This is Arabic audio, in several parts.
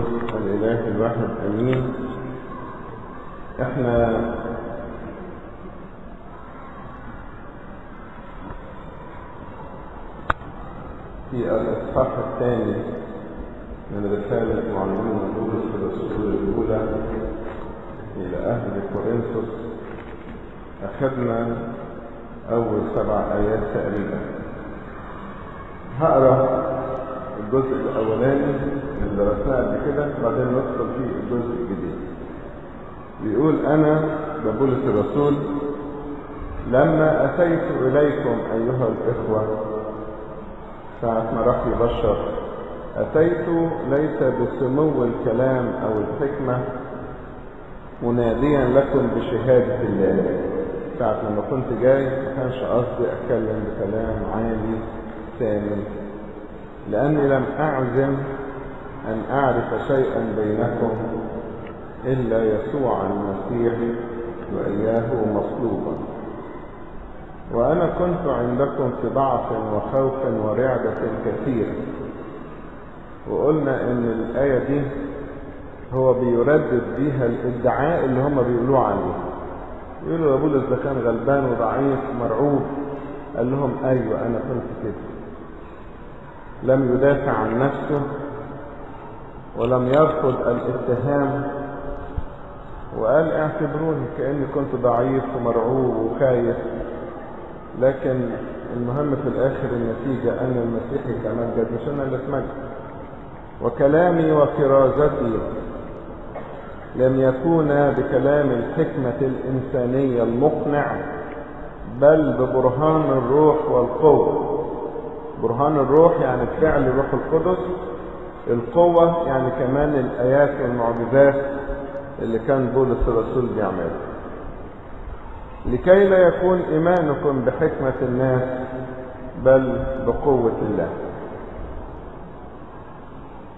القدوس الإله الواحد أمين إحنا في الإصحاح الثاني من رسالة معلمين بولس الرسول الأولى إلى أهل كورنثوس. أخذنا أول سبع آيات تقريبا. هقرأ الجزء الأولاني. اللي درسناه قبل كده بعدين ندخل في الجزء الجديد. بيقول أنا ده بولس الرسول لما أتيت إليكم أيها الإخوة ساعة ما راح يبشر أتيت ليس بسمو الكلام أو الحكمة مناديا لكم بشهادة الله. ساعة لما كنت جاي ما كانش قصدي أتكلم بكلام عالي سامي لأني لم أعزم أن أعرف شيئا بينكم إلا يسوع المسيح وإياه مصلوبا وأنا كنت عندكم في ضعف وخوف ورعدة كثيرة وقلنا إن الآية دي هو بيردد بيها الإدعاء اللي هم بيقولوه عليه. يقولوا يا بولس ده كان غلبان وضعيف ومرعوب قال لهم أيوة أنا كنت كده. لم يدافع عن نفسه ولم يرفض الاتهام وقال اعتبروني كأني كنت ضعيف ومرعوب وخايف. لكن المهم في الآخر النتيجة أن المسيح يتمجد. مش أنا اللي اتمجد. وكلامي وكرازتي لم يكونا بكلام الحكمة الإنسانية المقنع بل ببرهان الروح والقوة. برهان الروح يعني فعل الروح القدس القوة يعني كمان الآيات والمعجزات اللي كان بولس الرسول بيعملها. لكي لا يكون إيمانكم بحكمة الناس بل بقوة الله.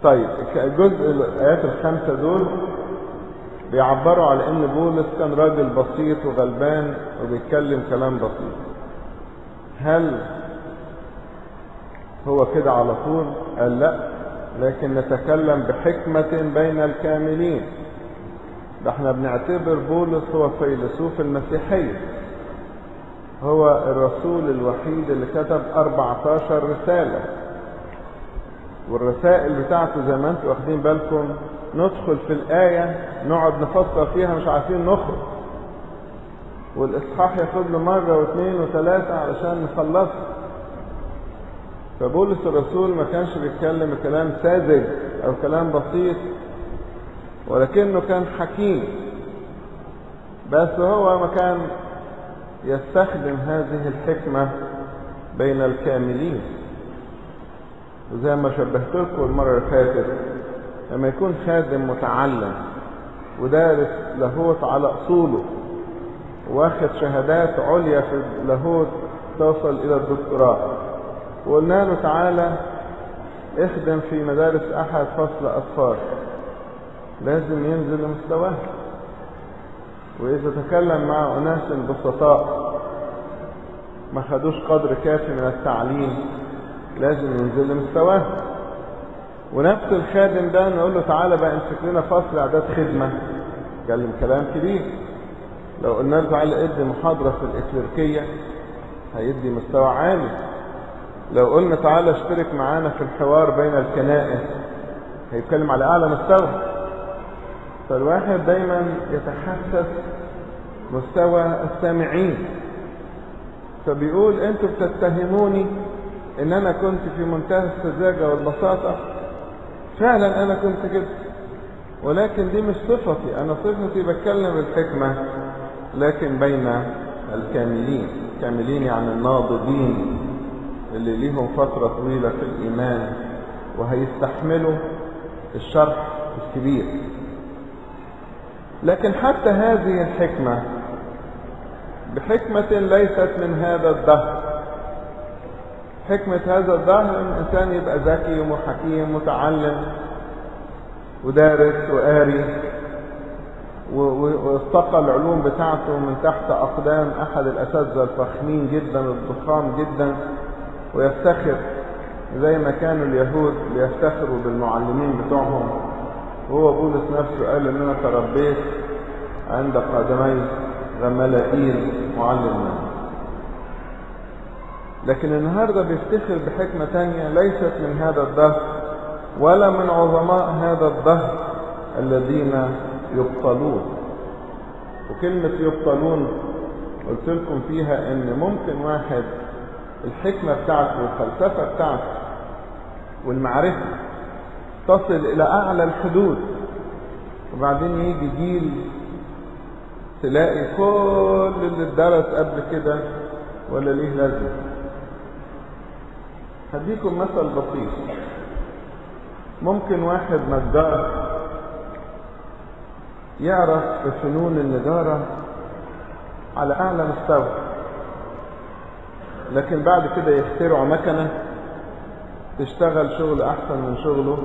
طيب جزء الآيات الخمسة دول بيعبروا على إن بولس كان راجل بسيط وغلبان وبيتكلم كلام بسيط. هل هو كده على طول؟ قال لا. لكن نتكلم بحكمة بين الكاملين. ده إحنا بنعتبر بولس هو فيلسوف المسيحية هو الرسول الوحيد اللي كتب 14 رسالة. والرسائل بتاعته زي ما أنتم واخدين بالكم ندخل في الآية نقعد نفكر فيها مش عارفين نخرج. والإصحاح ياخد له مرة واثنين وثلاثة علشان نخلصه فبولس الرسول ما كانش بيتكلم كلام ساذج أو كلام بسيط ولكنه كان حكيم. بس هو ما كان يستخدم هذه الحكمة بين الكاملين. وزي ما شبهت لكم المرة اللي فاتت لما يكون خادم متعلم ودارس لاهوت على أصوله واخد شهادات عليا في اللاهوت توصل إلى الدكتوراه. وقلنا له تعالى اخدم في مدارس أحد فصل أطفال. لازم ينزل لمستواه. وإذا تكلم مع أناس بسطاء ما خدوش قدر كافي من التعليم لازم ينزل لمستواه. ونفس الخادم ده نقول له تعالى بقى امسك لنا فصل إعداد خدمة. اتكلم كلام كبير. لو قلنا له تعالى ادي محاضرة في الإكليركية هيدي مستوى عالي. لو قلنا تعالى اشترك معانا في الحوار بين الكنائس هيتكلم على أعلى مستوى. فالواحد دايما يتحسس مستوى السامعين. فبيقول أنتوا بتتهموني إن أنا كنت في منتهى السذاجة والبساطة. فعلا أنا كنت كده. ولكن دي مش صفتي. أنا صفتي بتكلم بالحكمة لكن بين الكاملين. الكاملين يعني الناضجين. اللي ليهم فترة طويلة في الإيمان وهيستحملوا الشرح الكبير. لكن حتى هذه الحكمة بحكمة ليست من هذا الدهر. حكمة هذا الظهر إن الإنسان يبقى ذكي وحكيم متعلم ودارس وقاري واستقى العلوم بتاعته من تحت أقدام أحد الأساتذة الفخمين جدا الضخام جدا. ويفتخر زي ما كانوا اليهود بيفتخروا بالمعلمين بتوعهم. هو بولس نفسه قال إن أنا تربيت عند قدمي غملائيل معلم لكن النهاردة بيفتخر بحكمة تانية ليست من هذا الدهر ولا من عظماء هذا الدهر الذين يبطلون. وكلمة يبطلون قلت لكم فيها إن ممكن واحد الحكمة بتاعته والفلسفة بتاعته والمعرفة تصل إلى أعلى الحدود. وبعدين يجي جيل تلاقي كل اللي اتدرس قبل كده ولا ليه لازمة. هديكم مثل بسيط. ممكن واحد نجار يعرف في فنون النجارة على أعلى مستوى. لكن بعد كده يخترعوا مكنة تشتغل شغل أحسن من شغله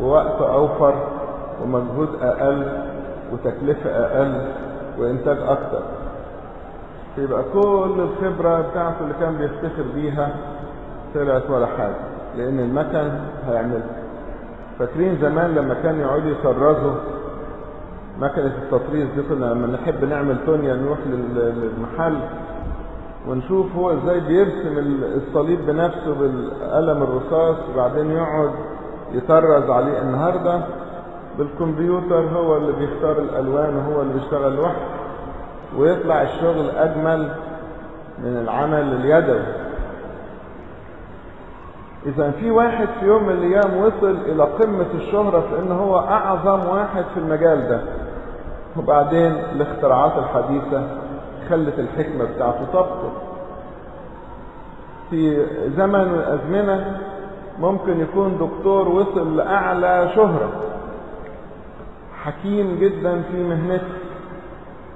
ووقت أوفر ومجهود أقل وتكلفة أقل وإنتاج أكتر. يبقى كل الخبرة بتاعته اللي كان بيفتخر بيها طلعت ولا حاجة لأن المكن هيعملها. فاكرين زمان لما كانوا يقعدوا يطرزوا مكنة التطريز دي كنا لما نحب نعمل تونيا نروح للمحل ونشوف هو إزاي بيرسم الصليب بنفسه بالقلم الرصاص وبعدين يقعد يطرز عليه النهارده بالكمبيوتر هو اللي بيختار الألوان وهو اللي بيشتغل لوحده ويطلع الشغل أجمل من العمل اليدوي. إذا في واحد في يوم من الأيام وصل إلى قمة الشهرة في إن هو أعظم واحد في المجال ده. وبعدين الاختراعات الحديثة خلت الحكمة بتاعته. تبطل في زمن من الأزمنة ممكن يكون دكتور وصل لأعلى شهرة. حكيم جدا في مهنته.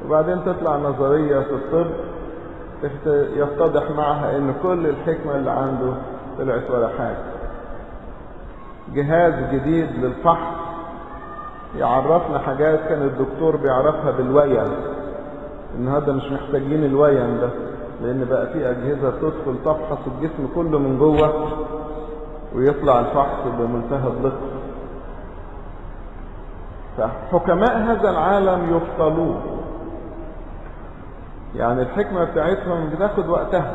وبعدين تطلع نظرية في الطب يتضح معها إن كل الحكمة اللي عنده طلعت ولا حاجة. جهاز جديد للفحص. يعرفنا حاجات كان الدكتور بيعرفها بالويم النهارده مش محتاجين الويم ده لأن بقى في أجهزة تدخل تفحص الجسم كله من جوه ويطلع الفحص بمنتهى الدقه فحكماء هذا العالم يفضلون يعني الحكمة بتاعتهم بتاخد وقتها.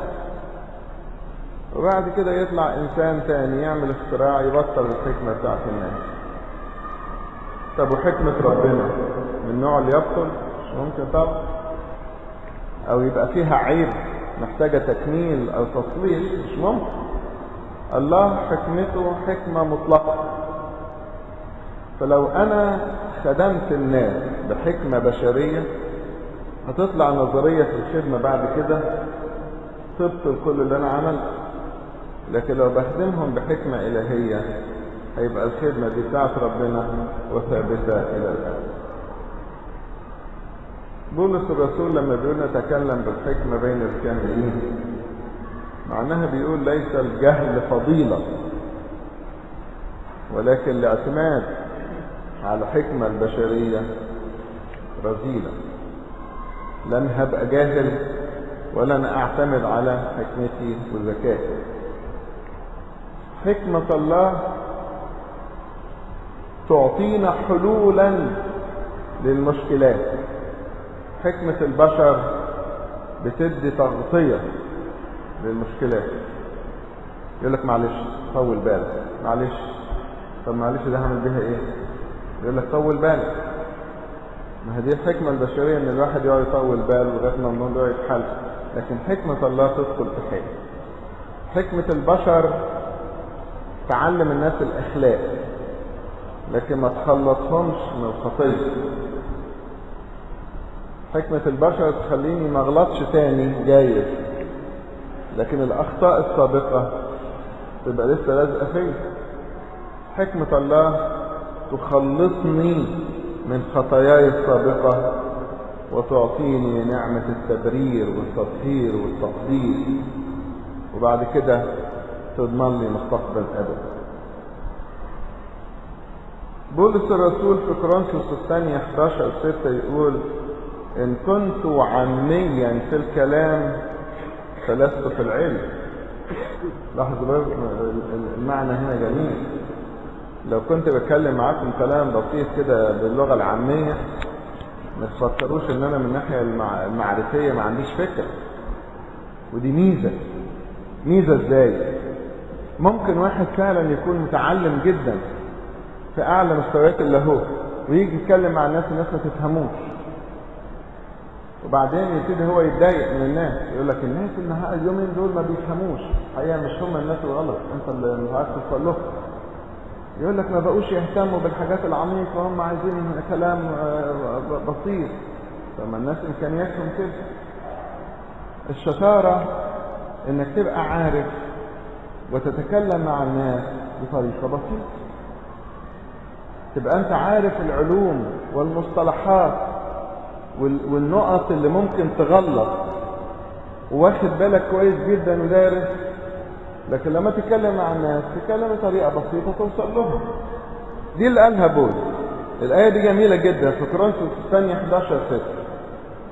وبعد كده يطلع إنسان تاني يعمل اختراع يبطل الحكمة بتاعت الناس. طب وحكمة ربنا؟ من النوع اللي يبطل؟ مش ممكن طبعا. أو يبقى فيها عيب محتاجة تكميل أو تصليح مش ممكن. الله حكمته حكمة مطلقة. فلو أنا خدمت الناس بحكمة بشرية هتطلع نظرية في الخدمة بعد كده تبطل كل اللي أنا عملته. لكن لو بخدمهم بحكمة إلهية هيبقى الخدمة دي بتاعت ربنا وثابتة إلى الأبد. بولس الرسول لما بيقول نتكلم بالحكمة بين الكاملين معناها بيقول ليس الجهل فضيلة ولكن الاعتماد على الحكمة البشرية رذيلة. لن هبقى جاهل ولن أعتمد على حكمتي وذكائي حكمة الله تعطينا حلولا للمشكلات. حكمة البشر بتدي تغطية للمشكلات. يقول لك معلش طول بالك. معلش. طب معلش ده هعمل بيها إيه؟ يقول لك طول بالك. ما هي دي الحكمة البشرية إن الواحد يقعد يطول باله لغاية ما الموضوع يتحل. لكن حكمة الله تدخل في حاجة حكمة البشر تعلم الناس الأخلاق لكن ما تخلصهمش من الخطية. حكمة البشر تخليني ما أغلطش تاني جايز لكن الأخطاء السابقة تبقى لسه لازقة فيا. حكمة الله تخلصني من خطاياي السابقة وتعطيني نعمة التبرير والتطهير والتقديس وبعد كده تضمن لي مستقبل أبدا بولس الرسول في كورنثوس الثانية 11 6 يقول إن كنت عميا في الكلام فلست في العلم. لاحظوا المعنى هنا جميل. لو كنت بتكلم معاكم كلام بسيط كده باللغة العامية ما تفكروش إن أنا من الناحية المع... المعرفية ما عنديش فكرة. ودي ميزة. ميزة إزاي؟ ممكن واحد فعلا يكون متعلم جدا في أعلى مستويات اللاهوت ويجي يتكلم مع الناس الناس ما تفهموش. وبعدين يبتدي هو يتضايق من الناس يقول لك الناس اليومين دول ما بيفهموش. الحقيقة مش هم الناس الغلط انت اللي مش عارف توصل لهم يقول لك ما بقوش يهتموا بالحاجات العميقة هم عايزين كلام بسيط. طب ما الناس إمكانياتهم كده. الشطارة إنك تبقى عارف وتتكلم مع الناس بطريقة بسيطة. تبقى أنت عارف العلوم والمصطلحات والنقط اللي ممكن تغلط. واخد بالك كويس جدا ودارس. لكن لما تتكلم مع الناس تتكلم بطريقة بسيطة توصل لهم. دي اللي قالها بولس الآية دي جميلة جدا في كورنثوس الثانية 11 6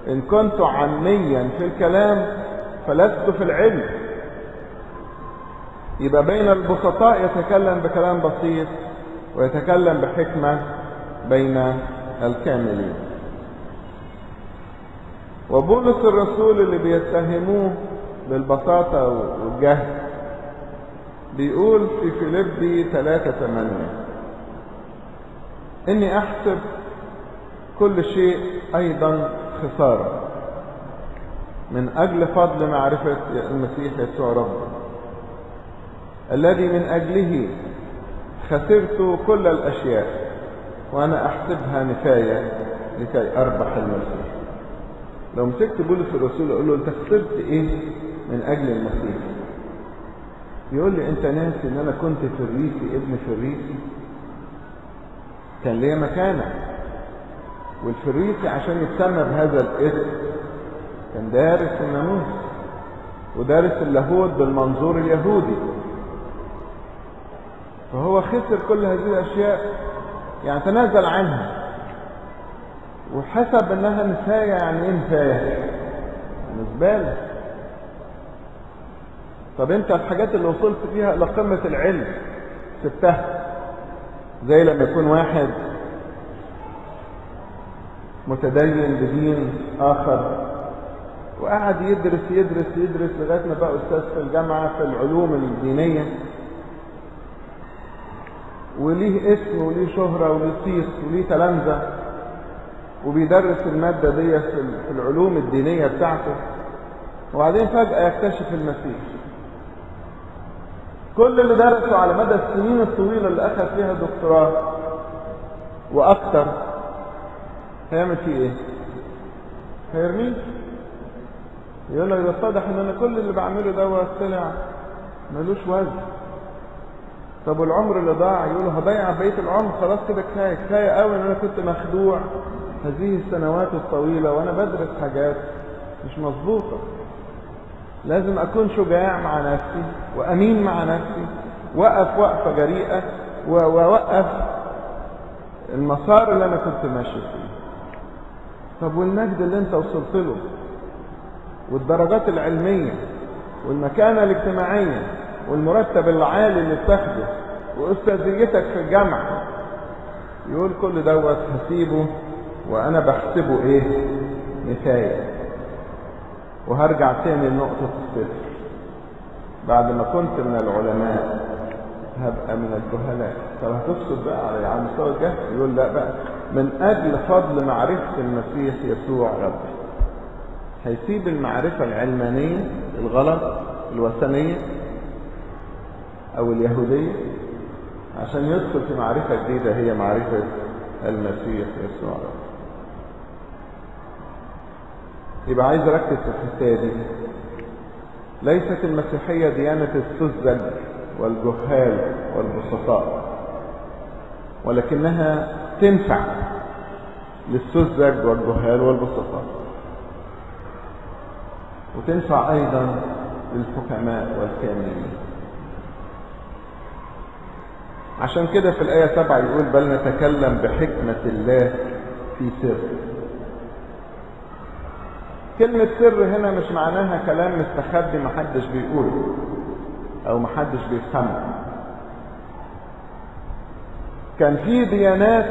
إن كنت عاميا في الكلام فلست في العلم. يبقى بين البسطاء يتكلم بكلام بسيط ويتكلم بحكمة بين الكاملين. وبولس الرسول اللي بيتهموه بالبساطة والجهل بيقول في فيليبي 3 8 إني أحسب كل شيء أيضا خسارة. من أجل فضل معرفة المسيح يسوع ربنا الذي من أجله خسرت كل الأشياء وأنا أحسبها نفاية لكي أربح المسيح. لو مسكت بولس الرسول أقول له أنت خسرت إيه؟ من أجل المسيح. يقول لي أنت ناسي إن أنا كنت فريسي ابن فريسي كان ليا مكانة. والفريسي عشان يتسمى بهذا الاسم كان دارس الناموس ودارس اللاهوت بالمنظور اليهودي. فهو خسر كل هذه الأشياء. يعني تنازل عنها. وحسب انها نفاية يعني إيه نفاية زبالة طب انت الحاجات اللي وصلت فيها إلى قمة العلم سبتها؟ زي لما يكون واحد متدين بدين آخر وقعد يدرس يدرس يدرس لغاية ما بقى أستاذ في الجامعة في العلوم الدينية. وليه اسم وليه شهرة وليه صيت وليه تلامذة. وبيدرس المادة دي في العلوم الدينية بتاعته. وبعدين فجأة يكتشف المسيح. كل اللي درسه على مدى السنين الطويلة اللي أخذ فيها دكتوراه وأكتر هيعمل فيه إيه؟ هيرميه؟ يقول لك يتضح إن أنا كل اللي بعمله دوت طلع ملوش وزن. طب والعمر اللي ضاع؟ يقول هضيع بقية العمر. خلاص كده كفاية كفاية قوي إن أنا كنت مخدوع. هذه السنوات الطويلة وأنا بدرس حاجات مش مظبوطة. لازم أكون شجاع مع نفسي وأمين مع نفسي وقف وقفة جريئة ووقف المسار اللي أنا كنت ماشي فيه. طب والمجد اللي أنت وصلت له؟ والدرجات العلمية والمكانة الاجتماعية والمرتب العالي اللي بتاخده وأستاذيتك في الجامعة. يقول كل دوت هسيبه. وأنا بحسبه إيه؟ نفاية وهرجع تاني لنقطة الصفر. بعد ما كنت من العلماء هبقى من الجهلاء. طب هتفصل بقى على على مستوى الجهل يقول لا بقى. من أجل فضل معرفة المسيح يسوع ربي. هيسيب المعرفة العلمانية الغلط الوثنية أو اليهودية؟ عشان يدخل في معرفة جديدة هي معرفة المسيح يسوع ربي. يبقى عايز اركز في الحته دي. ليست المسيحية ديانة السذج والجهال والبسطاء ولكنها تنفع للسذج والجهال والبسطاء وتنفع أيضا للحكماء والكاملين. عشان كده في الآية سبعة يقول بل نتكلم بحكمة الله في سر كلمة سر هنا مش معناها كلام مستخبي محدش بيقوله أو محدش بيفهمه. كان في ديانات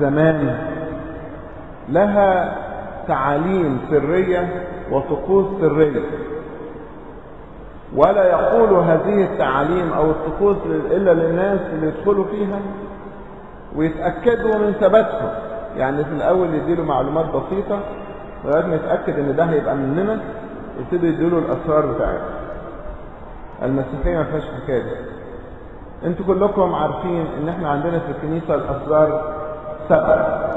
زمان لها تعاليم سرية وطقوس سرية. ولا يقول هذه التعاليم أو الطقوس إلا للناس اللي يدخلوا فيها ويتأكدوا من ثباتهم يعني في الأول يديله معلومات بسيطة لغاية ما يتأكد إن ده هيبقى مننا يبتدي يديله الأسرار بتاعتها المسيحية ما فيهاش حكاية. دي أنتوا كلكم عارفين إن إحنا عندنا في الكنيسة الأسرار سبعة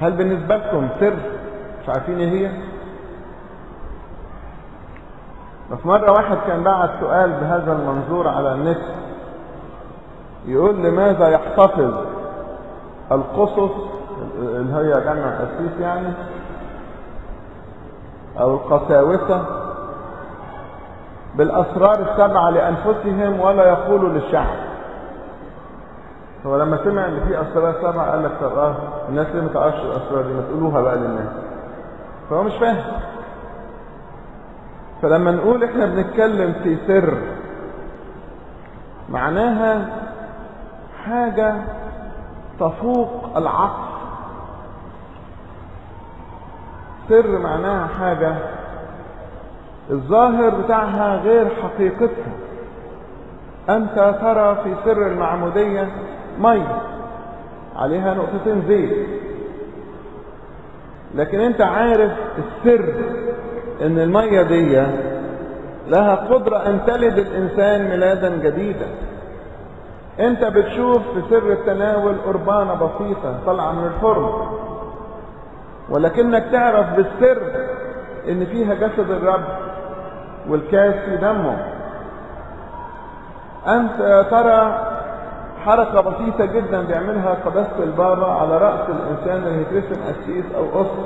هل بالنسبة لكم سر؟ مش عارفين إيه هي. بس مرة واحد كان بعت سؤال بهذا المنظور على النت. يقول لماذا يحتفظ القصص اللي هي جمع قسيس يعني أو القساوسة بالأسرار السبعة لأنفسهم ولا يقولوا للشعب. هو لما سمع إن في أسرار سبعة قال لك طب آه الناس اللي ما تعرفش الاسرار دي ما تقولوها بقى للناس. فهو مش فاهم. فلما نقول إحنا بنتكلم في سر معناها حاجة تفوق العقل. سر معناها حاجة الظاهر بتاعها غير حقيقتها. أنت ترى في سر المعمودية مية عليها نقطتين زيت. لكن أنت عارف السر إن المية دي لها قدرة أن تلد الإنسان ميلادا جديدا. أنت بتشوف في سر التناول قربانة بسيطة طالعة من الفرن ولكنك تعرف بالسر إن فيها جسد الرب والكاس في دمه. أنت ترى حركة بسيطة جدا بيعملها قداسة البابا على رأس الإنسان اللي يترسم قسيس أو قصر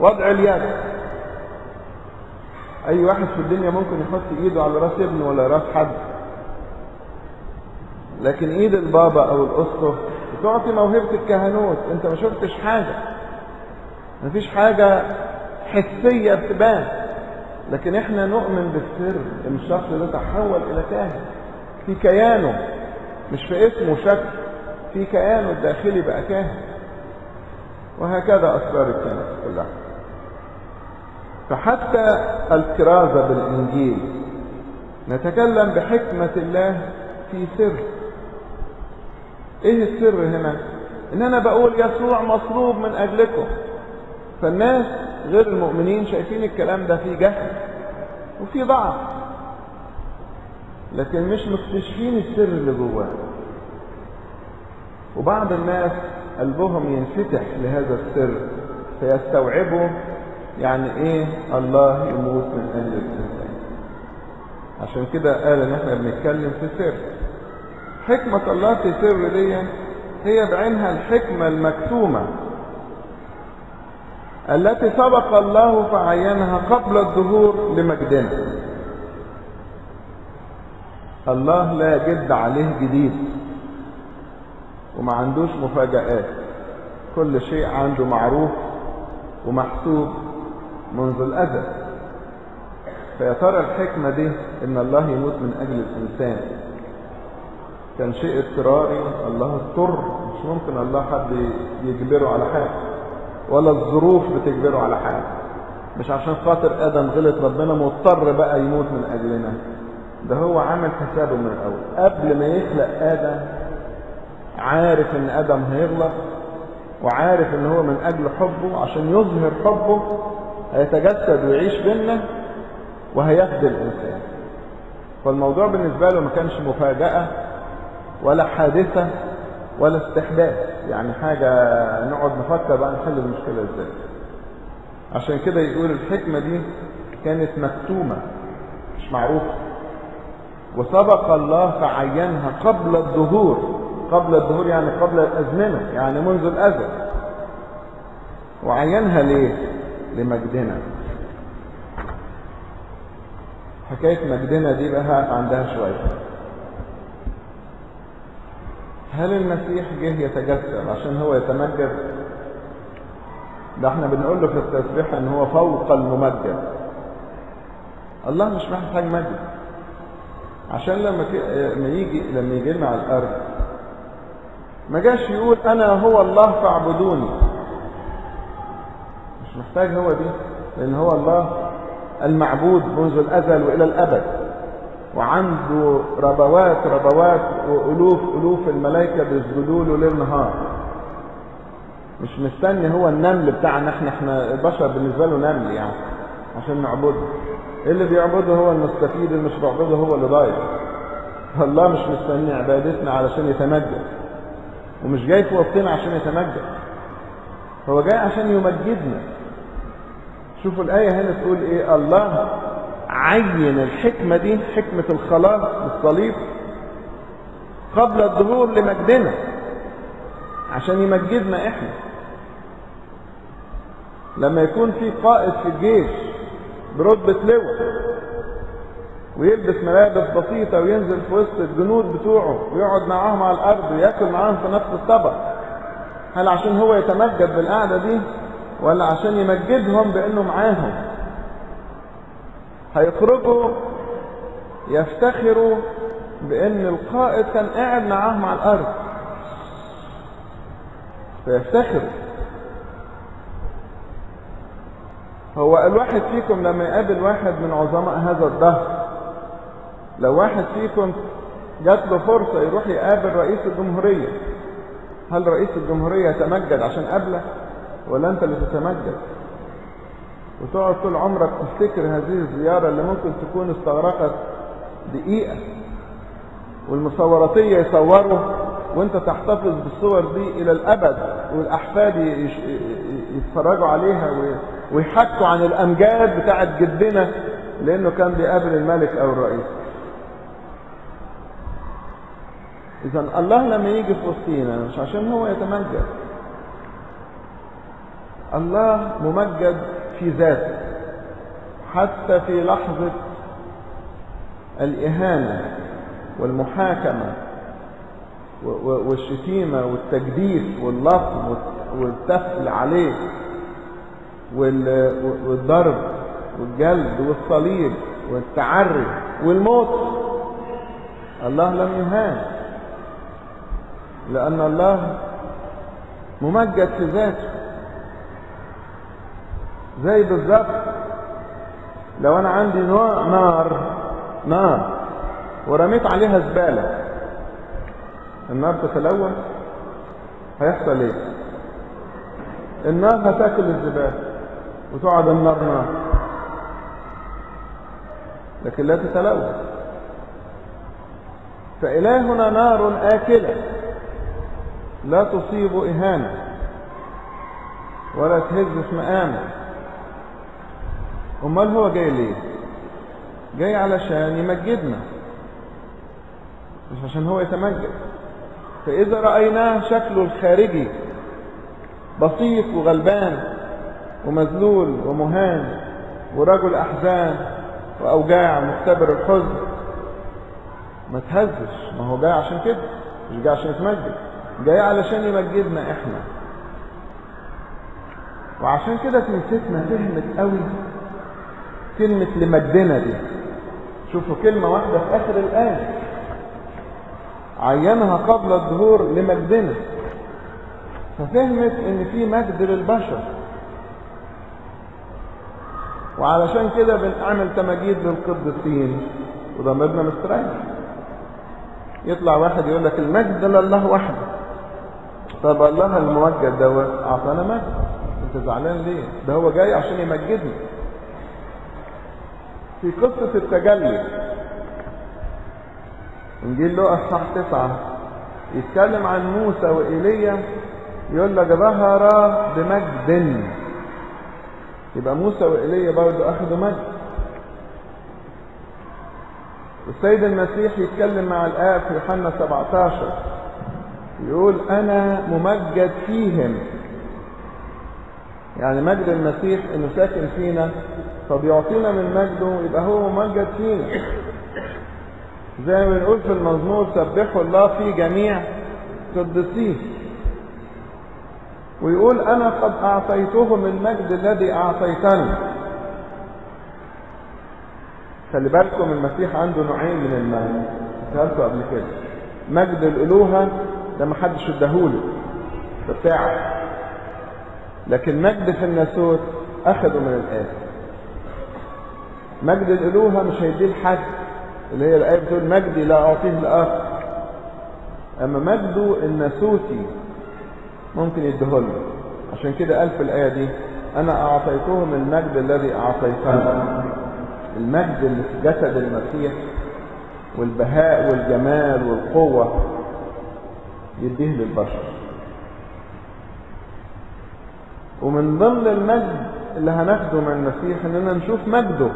وضع اليد. أي واحد في الدنيا ممكن يحط إيده على رأس ابنه ولا رأس حد. لكن إيد البابا أو الأسقف بتعطي موهبة الكهنوت. أنت ما شفتش حاجة. مفيش حاجة حسية بتبان. لكن إحنا نؤمن بالسر إن الشخص ده تحول إلى كاهن. في كيانه مش في اسمه شكل في كيانه الداخلي بقى كاهن. وهكذا أسرار الكنيسه كلها. فحتى الكرازة بالإنجيل نتكلم بحكمة الله في سر. إيه السر هنا؟ إن أنا بقول يسوع مصلوب من أجلكم. فالناس غير المؤمنين شايفين الكلام ده فيه جهل وفيه ضعف. لكن مش مكتشفين السر اللي جواه. وبعض الناس قلبهم ينفتح لهذا السر فيستوعبوا يعني إيه الله يموت من أجل الإنسان. عشان كده قال إن إحنا بنتكلم في سر. حكمة الله في سر دي هي بعينها الحكمة المكتومة. التي سبق الله فعينها قبل الظهور لمجدنا. الله لا جد عليه جديد وما عندوش مفاجآت. كل شيء عنده معروف ومحسوب منذ الأزل. فيا ترى الحكمة دي إن الله يموت من أجل الإنسان. كان شيء اضطراري الله اضطر. مش ممكن الله حد يجبره على حاجة. ولا الظروف بتجبره على حاجة. مش عشان خاطر آدم غلط ربنا مضطر بقى يموت من أجلنا. ده هو عامل حسابه من الأول. قبل ما يخلق آدم عارف إن آدم هيغلط وعارف إن هو من أجل حبه عشان يظهر حبه هيتجسد ويعيش بينا وهيفدي الإنسان فالموضوع بالنسبة له ما كانش مفاجأة ولا حادثة ولا استحداث. يعني حاجة نقعد نفكر بقى نحل المشكلة إزاي. عشان كده يقول الحكمة دي كانت مكتومة مش معروفة. وسبق الله فعينها قبل الظهور. قبل الظهور يعني قبل الأزمنة يعني منذ الأزل. وعينها ليه؟ لمجدنا. حكاية مجدنا دي بقى عندها شوية. هل المسيح جه يتجسد عشان هو يتمجد؟ ده إحنا بنقول له في التسبيح إن هو فوق الممجد. الله مش محتاج مجد. عشان لما لما يجي لما الأرض. ما جاش يقول أنا هو الله فاعبدوني. مش محتاج هو دي لأن هو الله المعبود منذ الأزل وإلى الأبد. وعنده ربوات ربوات وألوف ألوف الملائكة بيسجدوا له ليل نهار. مش مستني هو النمل بتاعنا إحنا إحنا البشر بالنسبة له نمل يعني عشان نعبده. اللي بيعبده؟ هو المستفيد اللي مش بيعبده هو اللي ضايع. الله مش مستني عبادتنا علشان يتمجد. ومش جاي في وسطنا عشان يتمجد. هو جاي عشان يمجدنا. شوفوا الآية هنا تقول إيه؟ الله عين الحكمة دي حكمة الخلاص بالصليب قبل الظهور لمجدنا عشان يمجدنا إحنا. لما يكون في قائد في الجيش برتبة لواء ويلبس ملابس بسيطة وينزل في وسط الجنود بتوعه ويقعد معاهم على الأرض ويأكل معاهم في نفس الطبق هل عشان هو يتمجد بالقعدة دي ولا عشان يمجدهم بأنه معاهم؟ هيخرجوا يفتخروا بأن القائد كان قاعد معاهم على الأرض. فيفتخروا. هو الواحد فيكم لما يقابل واحد من عظماء هذا الدهر لو واحد فيكم جات له فرصة يروح يقابل رئيس الجمهورية هل رئيس الجمهورية يتمجد عشان قبله ولا أنت اللي تتمجد؟ وتقعد طول عمرك تفتكر هذه الزيارة اللي ممكن تكون استغرقت دقيقة والمصوراتية يصوروا وانت تحتفظ بالصور دي إلى الأبد والأحفاد يتفرجوا عليها ويحكوا عن الامجاد بتاعت جدنا لأنه كان بيقابل الملك أو الرئيس. إذا الله لما يجي في وسطينا مش عشان هو يتمجد. الله ممجد في ذاته حتى في لحظة الإهانة والمحاكمة والشتيمة والتجديف واللطم والتفل عليه والضرب والجلد والصليب والتعري والموت. الله لم يهان لأن الله ممجد في ذاته. زي بالظبط لو أنا عندي نار نار ورميت عليها زبالة. النار تتلون. هيحصل إيه؟ النار هتاكل الزبالة وتقعد النار نار. لكن لا تتلون. فإلهنا نار آكلة. لا تصيب إهانة ولا تهز في مقامه امال هو جاي ليه؟ جاي علشان يمجدنا. مش عشان هو يتمجد. فإذا رأيناه شكله الخارجي بسيط وغلبان ومذلول ومهان ورجل أحزان وأوجاع مختبر الحزن. ما تهزش ما هو جاي عشان كده مش جاي عشان يتمجد. جاي علشان يمجدنا إحنا. وعشان كده كنيستنا فهمت قوي كلمة لمجدنا دي. شوفوا كلمة واحدة في آخر الآية. عينها قبل الظهور لمجدنا ففهمت إن في مجد للبشر. وعلشان كده بنعمل تماجيد للقديسين. وضميرنا مستريح يطلع واحد يقول لك المجد لله وحده. طب الله الممجد دوت أعطانا مجد. انت زعلان ليه؟ ده هو جاي عشان يمجدني. في قصة التجلي. انجيل لوقا إصحاح تسعة. يتكلم عن موسى وإيليا يقول لك ظهر بمجد. يبقى موسى وإيليا برضه أخذوا مجد. السيد المسيح يتكلم مع الآب في يوحنا 17 يقول أنا ممجد فيهم. يعني مجد المسيح إنه ساكن فينا فبيعطينا من مجده يبقى هو ممجد فينا. زي ما بنقول في المزمور سبحوا الله في جميع قدسيه ويقول أنا قد أعطيتهم المجد الذي أعطيتني. خلي بالكم المسيح عنده نوعين من المجد قلت قبل كده. مجد الألوهة ده ما حدش اداهوله. ده بتاعه. لكن مجد في الناسوت اخده من الاب مجد الألوهة مش هيديه لحد اللي هي الآية بتقول مجدي لا أعطيه لآخر. أما مجده الناسوتي ممكن يديهوله. عشان كده قال في الآية دي أنا اعطيتهم المجد الذي اعطيتني المجد اللي في جسد المسيح والبهاء والجمال والقوة يديه للبشر. ومن ضمن المجد اللي هناخده من المسيح إننا نشوف مجده.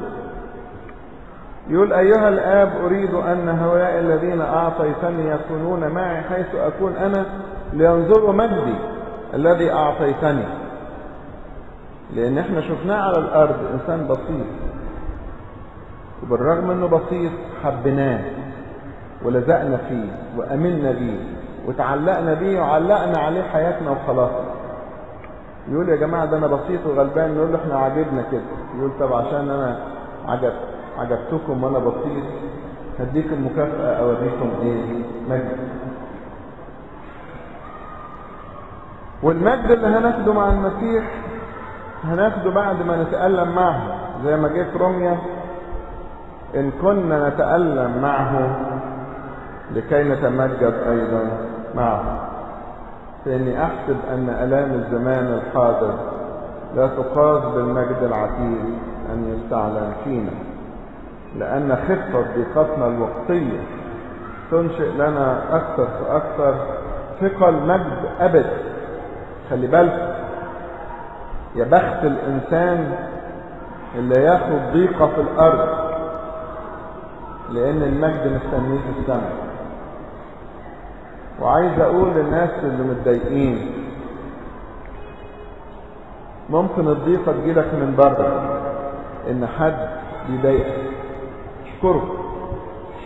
يقول أيها الآب أريد أن هؤلاء الذين أعطيتني يكونون معي حيث أكون أنا لينظروا مجدي الذي أعطيتني. لأن إحنا شفناه على الأرض إنسان بسيط. وبالرغم إنه بسيط حبيناه ولزقنا فيه وأمنا بيه وتعلقنا بيه وعلقنا عليه حياتنا وخلاصنا يقول يا جماعة ده أنا بسيط وغلبان. نقول له إحنا عاجبنا كده. يقول طب عشان أنا عجب عجبتكم وأنا بسيط هديكم مكافأة أوريكم إيه؟ مجد. والمجد اللي هناخده مع المسيح هناخده بعد ما نتألم معه. زي ما جه في روميا إن كنا نتألم معه لكي نتمجد أيضا معه. فإني أحسب أن ألام الزمان الحاضر لا تقاس بالمجد العتيد أن يستعلن فينا. لأن خفة ضيقتنا الوقتية تنشئ لنا أكثر فأكثر ثقل مجد أبد. خلي بالك يا بخت الإنسان اللي ياخد ضيقة في الأرض لأن المجد مستنيه في السماء. وعايز أقول للناس اللي متضايقين ممكن الضيقة تجيلك من بره إن حد بيضايقك اشكره.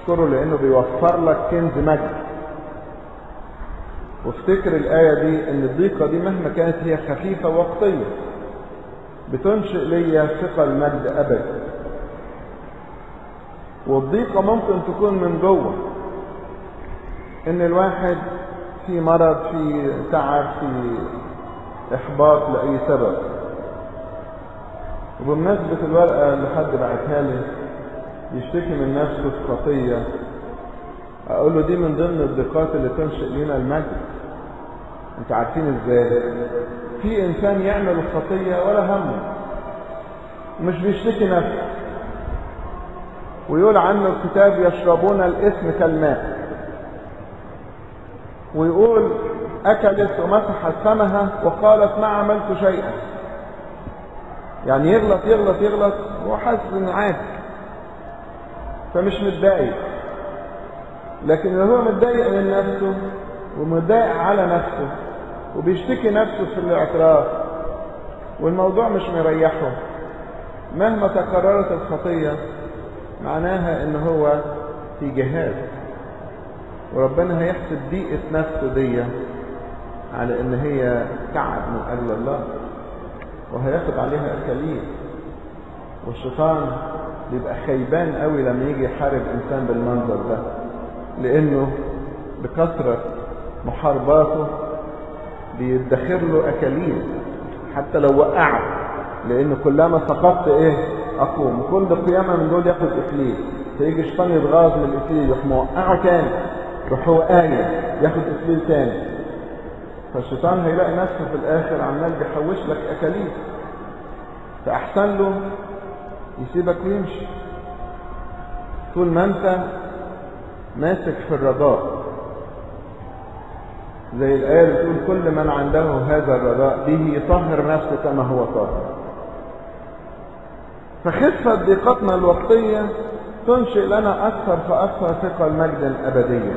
اشكره لأنه بيوفر لك كنز مجد. وافتكر الآية دي إن الضيقة دي مهما كانت هي خفيفة وقتية بتنشئ ليا ثقة المجد أبد والضيقة ممكن تكون من جوه. إن الواحد في مرض في تعب في إحباط لأي سبب. وبمناسبة الورقة اللي حد بعتها لي يشتكي من نفسه في خطية. أقول له دي من ضمن الضيقات اللي تنشئ لنا المجد. انت عارفين إزاي؟ في إنسان يعمل الخطية ولا همه. مش بيشتكي نفسه. ويقول عنه الكتاب يشربون الاسم كالماء. ويقول أكلت ومسحت فمها وقالت ما عملت شيئا. يعني يغلط يغلط يغلط وهو حاسس إنه عادي. فمش متضايق. لكن لو هو متضايق من نفسه ومتضايق على نفسه وبيشتكي نفسه في الاعتراف والموضوع مش مريحه مهما تكررت الخطية معناها إن هو في جهاد. وربنا هيحسب ضيقة نفسه دي على إن هي تعب من أجل الله وهياخد عليها اكاليل والشيطان بيبقى خيبان قوي لما يجي يحارب إنسان بالمنظر ده. لأنه بكثرة محارباته بيدخر له اكاليل حتى لو وقعت لأن كلما سقطت إيه؟ أقوم. كل قيامة من دول ياخد اكليل فيجي الشيطان يتغاظ من الاكليل يروح موقعه تاني يروح هو قايم ياخد اكليل تاني. فالشيطان هيلاقي نفسه في الآخر عمال بيحوش لك اكاليل فأحسن له يسيبك ويمشي. طول ما انت ماسك في الرجاء زي الآية بتقول كل من عنده هذا الرجاء به يطهر نفسه كما هو طاهر. فخفة ضيقتنا الوقتية تنشئ لنا أكثر فأكثر ثقة المجد أبديا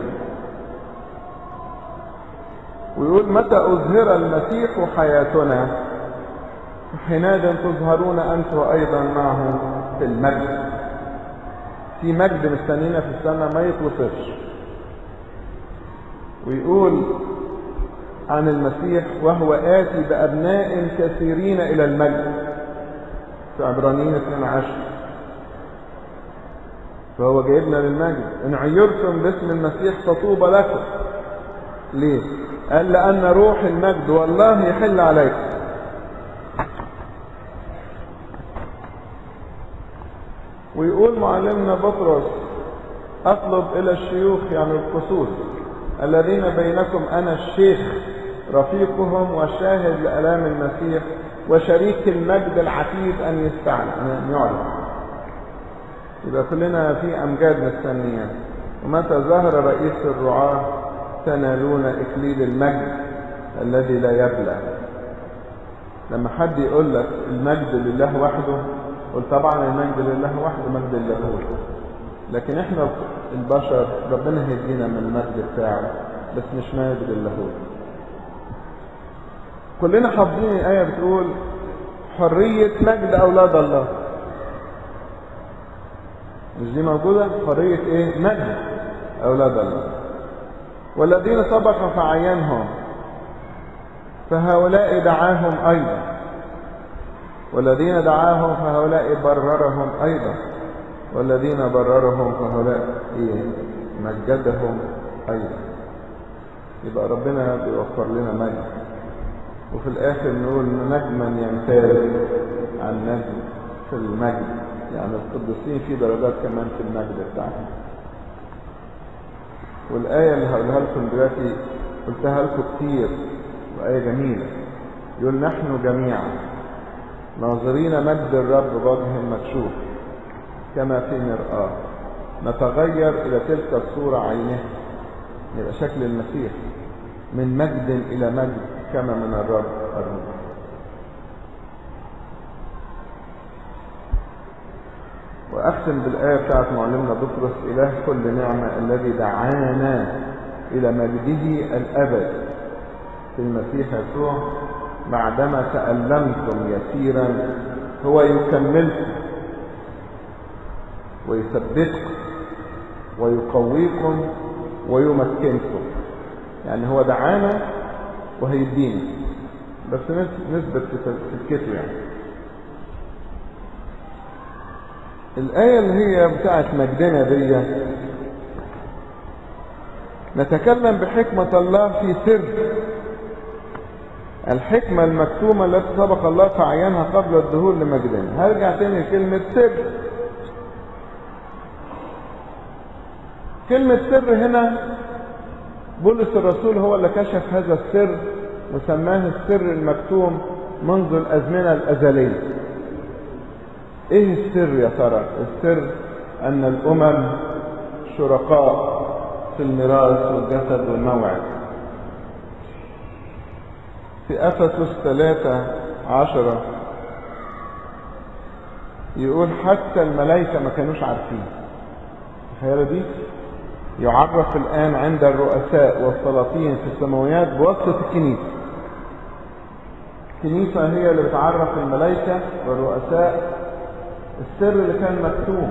ويقول متى أظهر المسيح حياتنا؟ حينئذ تظهرون أنتم أيضا معه في المجد. في مجد مستنينا في السماء ما يتوصفش. ويقول عن المسيح وهو آتي بأبناء كثيرين إلى المجد. في عبرانيين 12 فهو جايبنا للمجد إن عيرتم باسم المسيح فطوبى لكم. ليه؟ قال لأن روح المجد والله يحل عليك ويقول معلمنا بطرس أطلب إلى الشيوخ يعني القصوص الذين بينكم أنا الشيخ رفيقهم والشاهد لألام المسيح وشريك المجد العتيد أن يستعلن أن يعلن يبقى كلنا في أمجاد مستنية. ومتى ظهر رئيس الرعاة تنالون إكليل المجد الذي لا يبلى لما حد يقول لك المجد لله وحده قل طبعا المجد لله وحده مجد اللاهوت لكن إحنا البشر ربنا هيدينا من المجد بتاعه بس مش مجد اللاهوت كلنا حافظين الآية بتقول حرية مجد أولاد الله. مش دي موجودة؟ حرية إيه؟ مجد أولاد الله. والذين سبق فعينهم فهؤلاء دعاهم أيضا. والذين دعاهم فهؤلاء بررهم أيضا. والذين بررهم فهؤلاء إيه مجدهم أيضا. يبقى ربنا بيوفر لنا مجد. وفي الآخر نقول نجما يمتاز عن نجم في المجد. يعني القديسين في درجات كمان في المجد بتاعهم. والآية اللي هقولها لكم دلوقتي قلتها لكم كتير وآية جميلة. يقول نحن جميعا ناظرين مجد الرب بوجه مكشوف كما في مرآة. نتغير إلى تلك الصورة عينها يبقى شكل المسيح من مجد إلى مجد كما من الرب الروح وأختم بالآية بتاعت معلمنا بطرس إله كل نعمة الذي دعانا إلى مجده الأبد في المسيح يسوع بعدما تألمتم يسيرا هو يكملكم ويثبتكم ويقويكم ويمكنكم. يعني هو دعانا وهيدينا بس نثبت في سكته يعني. الآية اللي هي بتاعت مجدنا دي نتكلم بحكمة الله في سر. الحكمة المكتومة التي سبق الله فعينها قبل الظهور لمجدنا هرجع تاني لكلمة سر. كلمة سر هنا بولس الرسول هو اللي كشف هذا السر وسماه السر المكتوم منذ الأزمنة الأزلية. إيه السر يا ترى؟ السر أن الأمم شركاء في الميراث والجسد والموعد. في افسس ثلاثة عشرة. يقول حتى الملائكة ما كانوش عارفين. تخيلوا دي؟ يعرف الآن عند الرؤساء والسلاطين في السماويات بواسطة الكنيسة. الكنيسة هي اللي بتعرف الملائكة والرؤساء. السر اللي كان مكتوب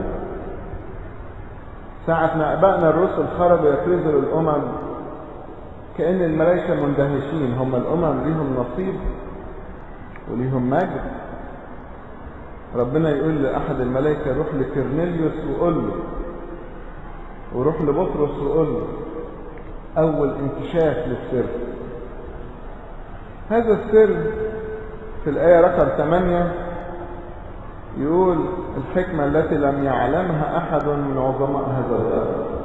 ساعة ما أبائنا الرسل خرجوا يكرزوا للأمم كأن الملائكة مندهشين. هم الأمم ليهم نصيب وليهم مجد. ربنا يقول لأحد الملائكة روح لكرنيليوس وقول له وروح لبطرس وقول له أول انكشاف للسر. هذا السر في الآية رقم 8 يقول الحكمة التي لم يعلمها أحد من عظماء هذا الدهر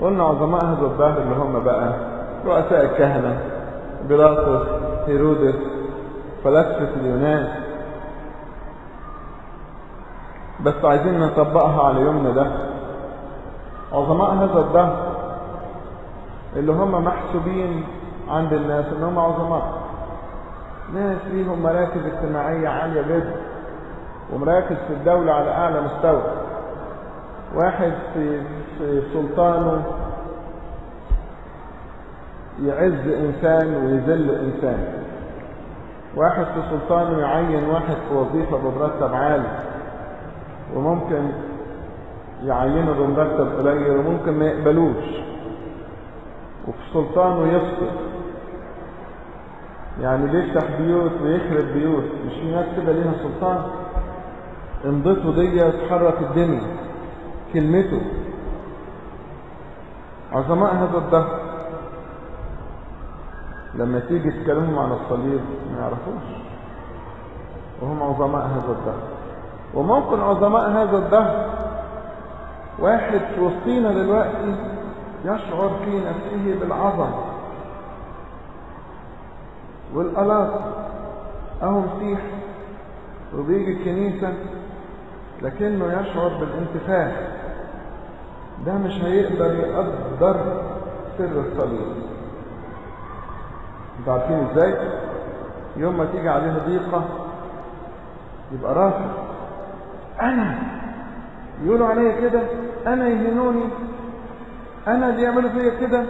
قلنا عظماء هذا الدهر اللي هم بقى رؤساء الكهنة بيلاطس هيرودس فلاسفة اليونان. بس عايزين نطبقها على يومنا ده. عظماء هذا الدهر اللي هم محسوبين عند الناس إن هم عظماء. ناس ليهم مراكز اجتماعية عالية جدا ومراكز في الدولة على أعلى مستوى. واحد في, سلطانه يعز إنسان ويذل إنسان. واحد في سلطانه يعين واحد في وظيفة بمرتب عالي وممكن يعينه بمرتب قليل وممكن ما يقبلوش. وفي سلطانه يسقط يعني بيفتح بيوت؟ ويخرب بيوت؟ مش في ناس كده ليها سلطان؟ امضته دي تحرك الدنيا. كلمته. عظماء هذا الدهر لما تيجي تكلمهم عن الصليب ما يعرفوش. وهم عظماء هذا الدهر وممكن عظماء هذا الدهر واحد في وسطينا دلوقتي يشعر في نفسه بالعظمة والألاط أهو مسيح وبيجي الكنيسة لكنه يشعر بالانتفاخ. ده مش هيقدر يقدر سر الصليب أنتوا عارفين إزاي؟ يوم ما تيجي عليه ضيقة يبقى رافع. أنا يقولوا عليا كده أنا يهنوني أنا اللي يعملوا فيا كده.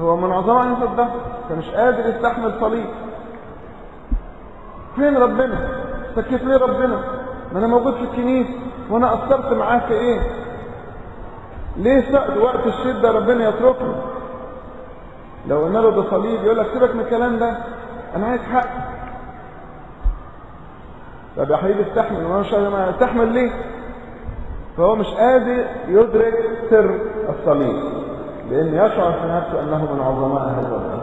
هو من عظماء هذا الدهر فمش قادر يستحمل صليب. فين ربنا؟ سكت ليه ربنا؟ ما أنا موجود في الكنيسة وأنا قصرت معاه في إيه؟ ليه سأل وقت الشدة؟ ربنا يتركني لو قلنا له ده صليب يقول لك سيبك من الكلام ده أنا عايز حق. طب يا حبيبي استحمل وأنا مش قادر استحمل ليه؟ فهو مش قادر يدرك سر الصليب لأن يشعر في نفسه أنه من عظماء هذا الامر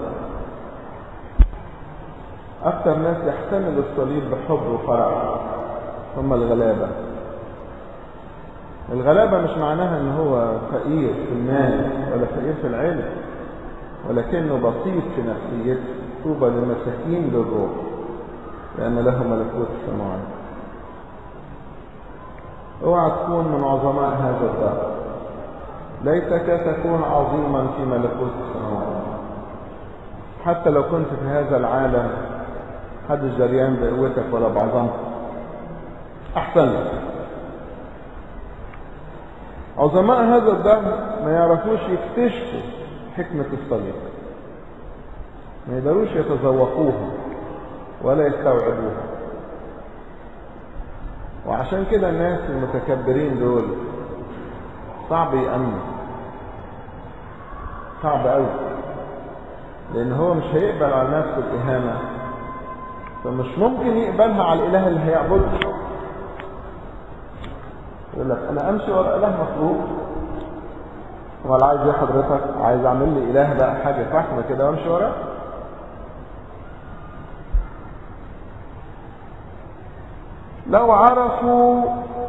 أكثر ناس يحتمل الصليب بحب وفرح هم الغلابة. الغلابة مش معناها إن هو فقير في المال ولا فقير في العلم ولكنه بسيط في نفسيته طوبى للمساكين للروح لأن له ملكوت السماوات. أوعى تكون من عظماء هذا الدهر ليتك تكون عظيما في ملكوت السماوات. حتى لو كنت في هذا العالم حدش جريان بقوتك ولا بعظمتك. أحسن. لك عظماء هذا الدهر ما يعرفوش يكتشفوا حكمة الصليب ما يقدروش يتذوقوها ولا يستوعبوها. وعشان كده الناس المتكبرين دول صعب يأمن صعب قوي لأن هو مش هيقبل على نفسه الإهانة فمش ممكن يقبلها على الإله اللي هيعبده يقول لك أنا أمشي ورا إله مخلوق. ولا عايز إيه حضرتك عايز أعمل لي إله بقى حاجة فحمه كده وأمشي وراه لو عرفوا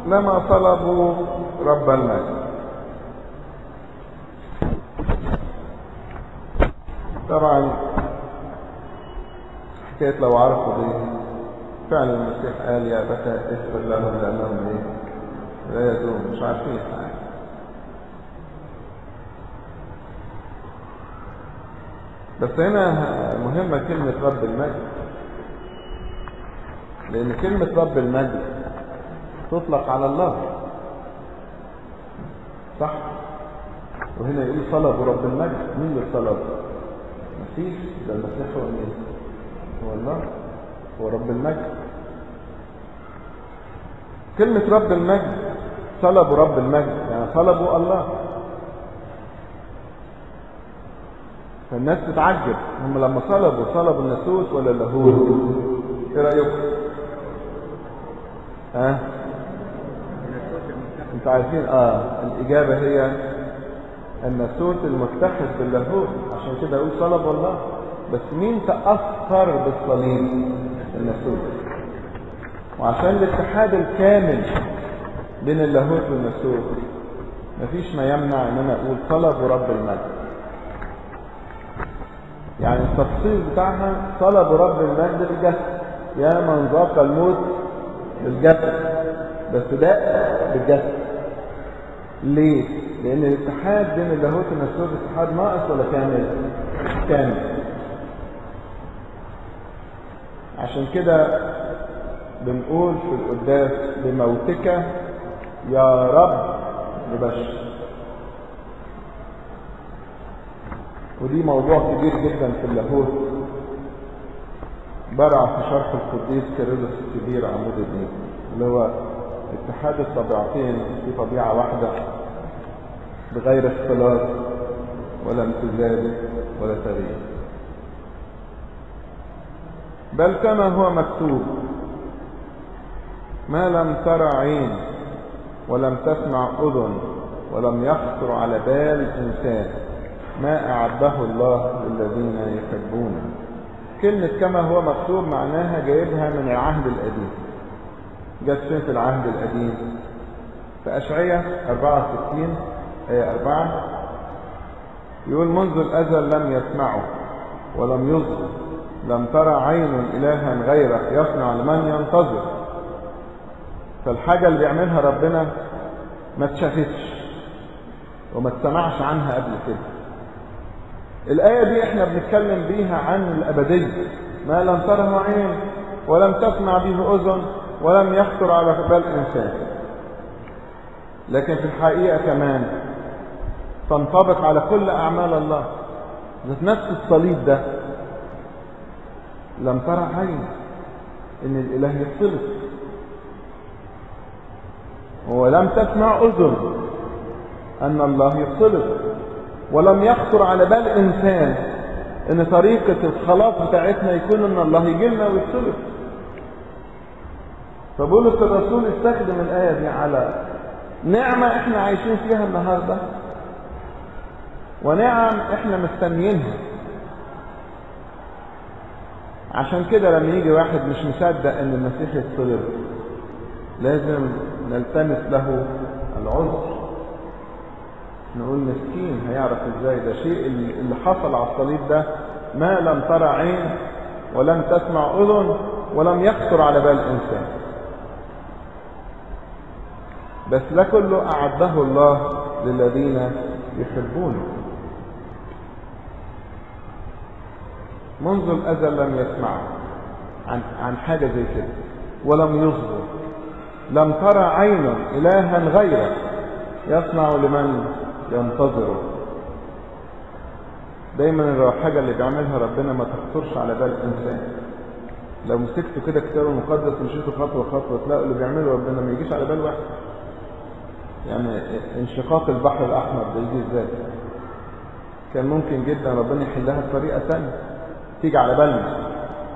لما طلبوا رب المجد. طبعا حكاية لو عرفوا دي فعلا المسيح قال يا أبتى اغفر لهم لأنهم إيه؟ لا يدوم مش عارفين بس هنا مهمة كلمة رب المجد. لأن كلمة رب المجد تطلق على الله. صح؟ وهنا يقول طلبوا رب المجد. مين اللي طلب المسيح. ده المسيح هو مين؟ هو الله. هو رب المجد. كلمة رب المجد طلبوا رب المجد يعني طلبوا الله. فالناس تتعجب هم لما طلبوا طلبوا الناسوت ولا اللاهوت. إيه رأيكم؟ ها؟ أه؟ أنتوا عارفين آه الإجابة هي الناسوت المتحد باللاهوت. عشان كده يقول طلب الله. بس مين تأثر بالصليب؟ الناسوت وعشان الاتحاد الكامل بين اللاهوت والناسوت مفيش ما يمنع إن أنا أقول طلب رب المجد. يعني التفصيل بتاعها طلب رب المجد بالجسد يا من ذاق الموت بالجسد بس ده بالجسد. ليه؟ لأن الاتحاد بين اللاهوت والناسوت اتحاد ناقص ولا كامل؟ كامل. عشان كده بنقول في القداس بموتك يا رب نبشر. ودي موضوع كبير جدا في اللاهوت برع في شرح القديس كيرلس الكبير عمود الدين اللي هو اتحاد الطبيعتين في طبيعة واحدة بغير اختلاط ولا امتزاج ولا تغيير. بل كما هو مكتوب ما لم ترى عين ولم تسمع أذن ولم يخطر على بال إنسان ما أعده الله للذين يحبونه وكلمة كما هو مكتوب معناها جايبها من العهد القديم. جت فين في العهد القديم؟ في أشعية 64 آية 4 يقول منذ الأزل لم يسمعوا ولم يصغوا لم ترى عين إلها غيرك يصنع لمن ينتظر. فالحاجة اللي بيعملها ربنا ما اتشافتش وما اتسمعش عنها قبل كده. الآية دي إحنا بنتكلم بيها عن الأبدية. ما لم تره عين ولم تسمع به أذن ولم يخطر على بال إنسان. لكن في الحقيقة كمان تنطبق على كل أعمال الله. ذات نفس الصليب ده لم ترى عين إن الإله يصلب ولم تسمع أذن أن الله يصلب ولم يخطر على بال إنسان إن طريقة الخلاص بتاعتنا يكون إن الله يجي لنا فبولس الرسول استخدم الآية دي على نعمة إحنا عايشين فيها النهاردة ونعم إحنا مستنيينها. عشان كده لما يجي واحد مش مصدق إن المسيح يتصلب لازم نلتمس له العذر. نقول مسكين هيعرف إزاي؟ ده شيء اللي حصل على الصليب ده ما لم ترى عين ولم تسمع أذن ولم يخطر على بال انسان بس ده كله أعده الله للذين يحبونه. منذ الأزل لم يسمعوا عن عن حاجة زي كده ولم يصبر. لم ترى عين إلها غيرك يصنع لمن ينتظره. دايما الحاجة اللي بيعملها ربنا ما تخطرش على بال انسان لو مسكتوا كده كتاب المقدس ومشيتوا خطوة خطوة تلاقوا اللي بيعمله ربنا ما يجيش على بال واحد. يعني انشقاق البحر الأحمر ده يجي إزاي؟ كان ممكن جدا ربنا يحلها بطريقة ثانية تيجي على بالنا.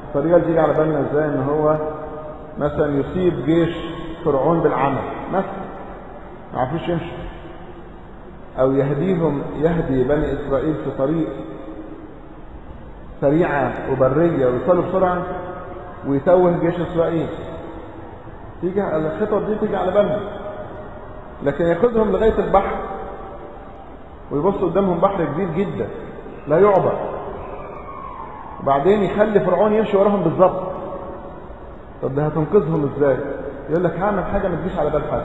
الطريقة اللي تيجي على بالنا إزاي؟ إن هو مثلا يصيب جيش فرعون بالعمل. مثلا ما عرفوش يمشوا أو يهديهم يهدي بني إسرائيل في طريق سريعة وبرية ويوصلوا بسرعة ويتوه جيش إسرائيل. تيجي الخطط دي تيجي على بالنا لكن ياخذهم لغاية البحر ويبص قدامهم بحر كبير جدا. لا يعبر. وبعدين يخلي فرعون يمشي وراهم بالظبط. طب ده هتنقذهم إزاي؟ يقول لك هعمل حاجة ما تجيش على بال حد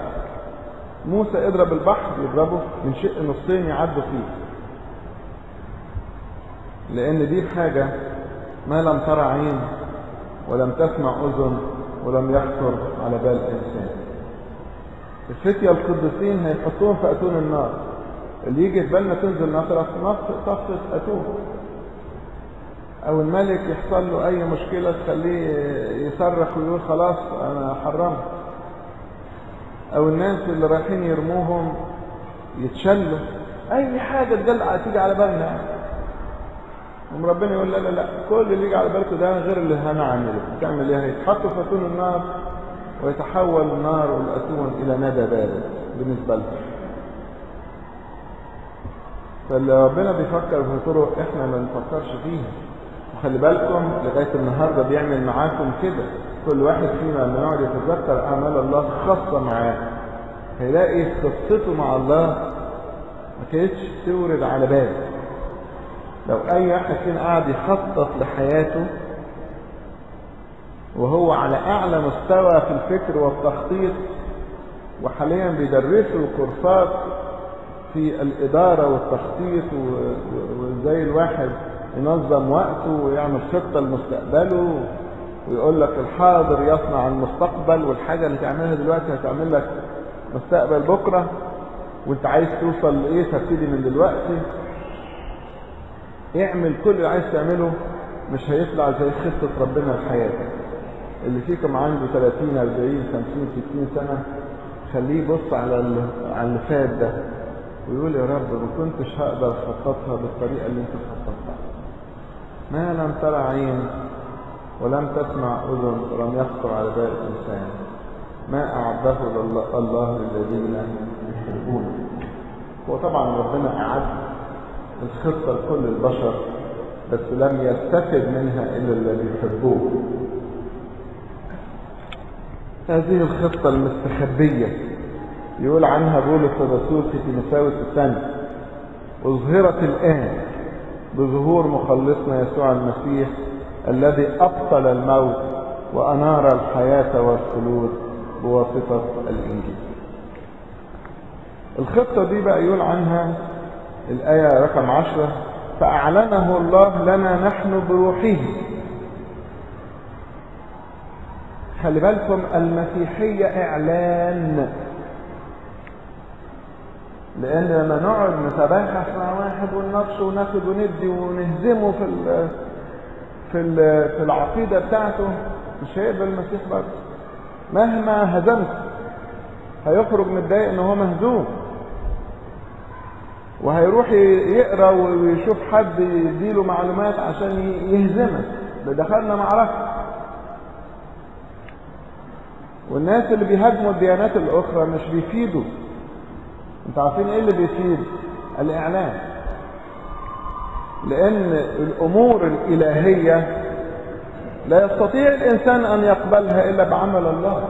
موسى اضرب البحر يضربه من شق نصين يعدوا فيه. لأن دي حاجة ما لم ترى عين ولم تسمع أذن ولم يخطر على بال انسان الفتية القديسين هيحطوهم في أتون النار. اللي يجي في بالنا تنزل نطرة طفت أتون. أو الملك يحصل له أي مشكلة تخليه يصرخ ويقول خلاص أنا حرمت. أو الناس اللي رايحين يرموهم يتشلوا. أي حاجة تجلع تيجي على بالنا. ثم ربنا يقول لا لا لا كل اللي يجي على بالكم ده غير اللي أنا عامله تعمل إيه؟ هيتحطوا في أتون النار ويتحول النار والاتون إلى ندى بارد بالنسبة لهم. فاللي ربنا بيفكر في طرق إحنا ما بنفكرش فيها. وخلي بالكم لغاية النهارده بيعمل معاكم كده. كل واحد فينا لما يقعد يتذكر اعمال الله خاصة معاه. هيلاقي قصته مع الله ما كانتش تورد على باله لو أي واحد فينا قاعد يخطط لحياته وهو على أعلى مستوى في الفكر والتخطيط وحاليا بيدرسوا كورسات في الإدارة والتخطيط وإزاي الواحد ينظم وقته ويعمل خطة لمستقبله ويقول لك الحاضر يصنع المستقبل والحاجة اللي تعملها دلوقتي هتعمل لك مستقبل بكرة وانت عايز توصل لإيه تبتدي من دلوقتي. اعمل كل اللي عايز تعمله مش هيطلع زي خطة ربنا لحياتك اللي فيكم عنده 30 40 50 60 سنة خليه يبص على اللي فات ده. ويقول يا رب ما كنتش هقدر اخططها بالطريقة اللي انت خططتها. ما لم ترى عين ولم تسمع أذن ولم يخطر على بال انسان ما اعده الله للذين يحبونه هو طبعا ربنا أعد الخطة لكل البشر بس لم يستفد منها إلا الذي يحبوه. هذه الخطة المستخبية. يقول عنها بولس الرسول في تيموثاوس الثاني. أظهرت الآن بظهور مخلصنا يسوع المسيح الذي أبطل الموت وأنار الحياة والخلود بواسطة الإنجيل. الخطة دي بقى يقول عنها الآية رقم عشرة فأعلنه الله لنا نحن بروحه. خلي بالكم المسيحية إعلان. لأن لما نقعد نتباحث مع واحد ونناقشه وناخد وندي ونهزمه في ال في ال في العقيدة بتاعته مش هيقبل المسيح برضه. مهما هزمته هيخرج متضايق إن هو مهزوم. وهيروح يقرأ ويشوف حد يديله معلومات عشان يهزمك دخلنا معركة. والناس اللي بيهاجموا الديانات الأخرى مش بيفيدوا. أنتوا عارفين إيه اللي بيفيد الاعلام لأن الأمور الإلهية لا يستطيع الإنسان أن يقبلها إلا بعمل الله.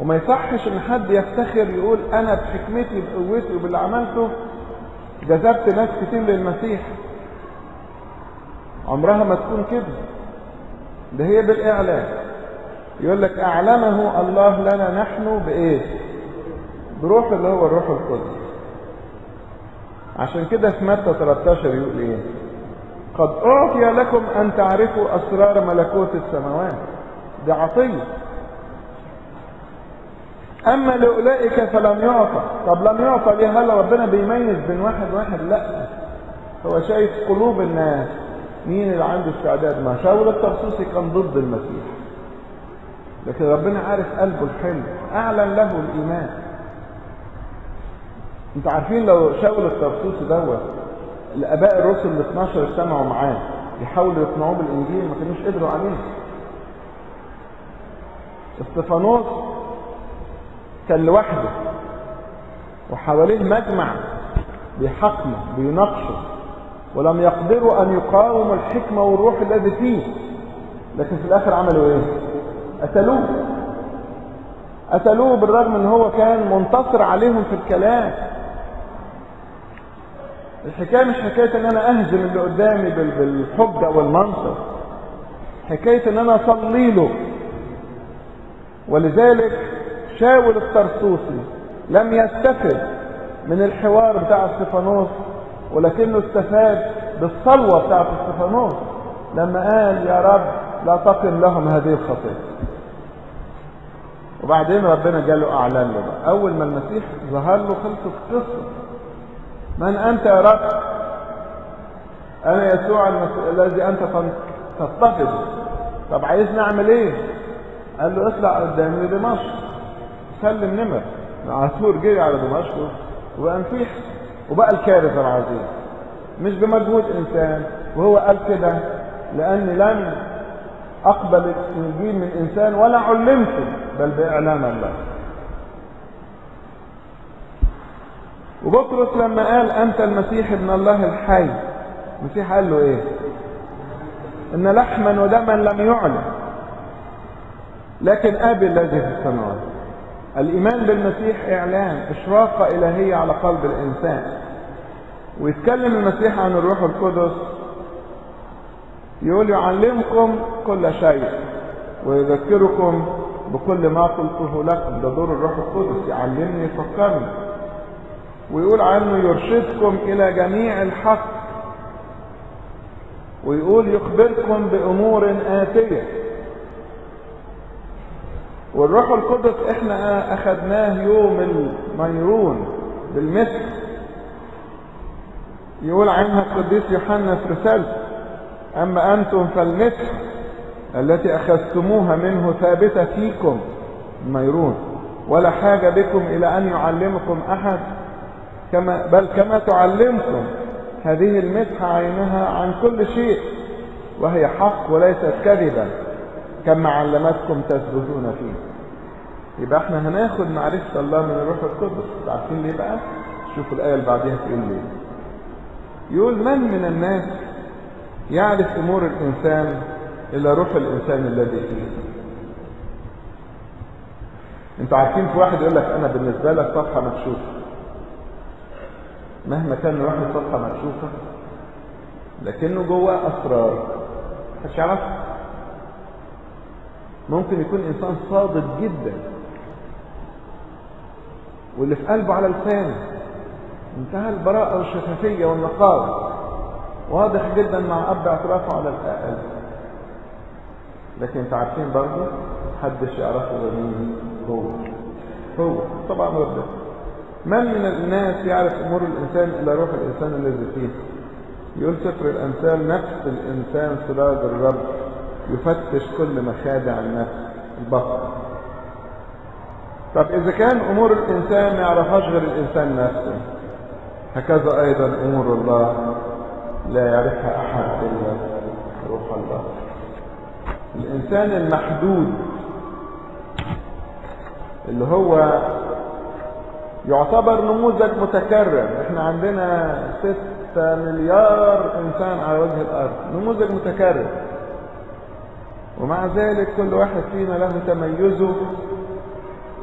وما يصحش إن حد يفتخر يقول أنا بحكمتي بقوتي وباللي عملته جذبت ناس كتير للمسيح. عمرها ما تكون كده. ده هي بالإعلان. يقول لك أعلمه الله لنا نحن بإيه؟ بروح اللي هو الروح القدس. عشان كده في متى 13 يقول إيه؟ قد أعطي لكم أن تعرفوا أسرار ملكوت السماوات. دي عطية. أما لأولئك فلم يعطى. طب لم يعطى ليه؟ هل ربنا بيميز بين واحد واحد؟ لا. هو شايف قلوب الناس. مين اللي عنده استعداد؟ ما شاول الترسوسي كان ضد المسيح. لكن ربنا عارف قلبه الحلو. أعلن له الإيمان. أنتوا عارفين لو شاول الترسوسي دوت الاباء الرسل ال 12 اجتمعوا معاه يحاولوا يقنعوه بالإنجيل ما كانوش قدروا عليه. إستفانوس كان لوحده وحواليه مجمع بيحكمه بيناقشه ولم يقدروا أن يقاوموا الحكمة والروح الذي فيه. لكن في الآخر عملوا إيه؟ قتلوه. قتلوه بالرغم إن هو كان منتصر عليهم في الكلام. الحكاية مش حكاية إن أنا أهزم اللي قدامي بالحجه والمنطق حكاية إن أنا أصلي له. ولذلك شاول الطرسوسي لم يستفد من الحوار بتاع استفانوس ولكنه استفاد بالصلوة بتاعت استفانوس لما قال يا رب لا تقم لهم هذه الخطية وبعدين ربنا جاله أعلان له. بقى. أول ما المسيح ظهر له خلصت قصة. من أنت يا رب؟ أنا يسوع الذي أنت تفتقده طب عايزني أعمل إيه؟ قال له اطلع قدامي لدمشق سلم نمر. عاشور جري على دمشق وبقى نفيح وبقى الكارثة العظيم. مش بمجهود إنسان. وهو قال كده لأني لم أقبل الإنجيل من إنسان ولا علمته بل بإعلان الله. وبطرس لما قال أنت المسيح ابن الله الحي المسيح قال له إيه؟ إن لحما ودما لم يعلن لكن أبي الذي في السماوات. الإيمان بالمسيح إعلان إشراقة إلهية على قلب الإنسان. ويتكلم المسيح عن الروح القدس يقول يعلمكم كل شيء ويذكركم بكل ما قلته لكم. ده دور الروح القدس يعلمني يفكرني ويقول عنه يرشدكم إلى جميع الحق. ويقول يخبركم بأمور آتية. والروح القدس إحنا أخذناه يوم الميرون بالمثل. يقول عنها القديس يوحنا في رسالته. أما أنتم فالمثل التي أخذتموها منه ثابتة فيكم الميرون ولا حاجة بكم إلى أن يعلمكم أحد. كما بل كما تعلمكم هذه المسحه عينها عن كل شيء وهي حق وليست كذبا كما علمتكم تثبتون فيه. يبقى إحنا هناخد معرفة الله من الروح القدس. عارفين ليه بقى؟ شوفوا الآية اللي بعديها تقول ليه. يقول من من الناس يعرف أمور الإنسان إلا روح الإنسان الذي فيه. أنتوا عارفين في واحد يقول لك أنا بالنسبة لك صفحة مكشوفة. مهما كان واحد صفحه مكشوفة لكنه جواه أسرار. محدش يعرفها ممكن يكون إنسان صادق جدا. واللي في قلبه على لسانه انتهى البراءة والشفافية والنقاوة واضح جدا مع أب اعترافه على الأقل. لكن انت عارفين برضه محدش يعرفه غير مين هو. هو طبعا ربنا من من الناس يعرف أمور الإنسان إلا روح الإنسان الذي فيه؟ يقول سفر الأمثال نفس الإنسان سراج الرب. يفتش كل مخادع النفس البطن. طب إذا كان أمور الإنسان ما يعرفهاش غير الإنسان نفسه هكذا أيضا أمور الله. لا يعرفها أحد إلا روح الله. الإنسان المحدود اللي هو يعتبر نموذج متكرر. إحنا عندنا ستة مليار إنسان على وجه الأرض. نموذج متكرر. ومع ذلك كل واحد فينا له تميزه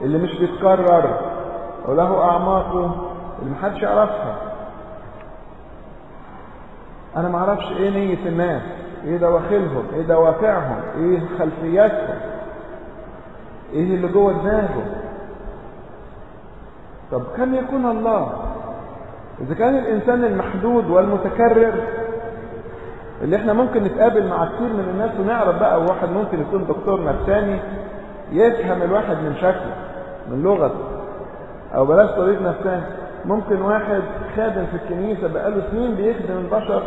اللي مش بيتكرر وله أعماقه اللي محدش يعرفها. أنا ما أعرفش إيه نية الناس إيه دواخلهم إيه دوافعهم إيه خلفياتهم إيه اللي جوه دماغهم. طب كم يكون الله؟ إذا كان الإنسان المحدود والمتكرر اللي إحنا ممكن نتقابل مع كتير من الناس ونعرف بقى واحد ممكن يكون دكتور نفساني يفهم الواحد من شكله من لغته أو بلاش طبيب نفساني. ممكن واحد خادم في الكنيسة بقاله سنين بيخدم البشر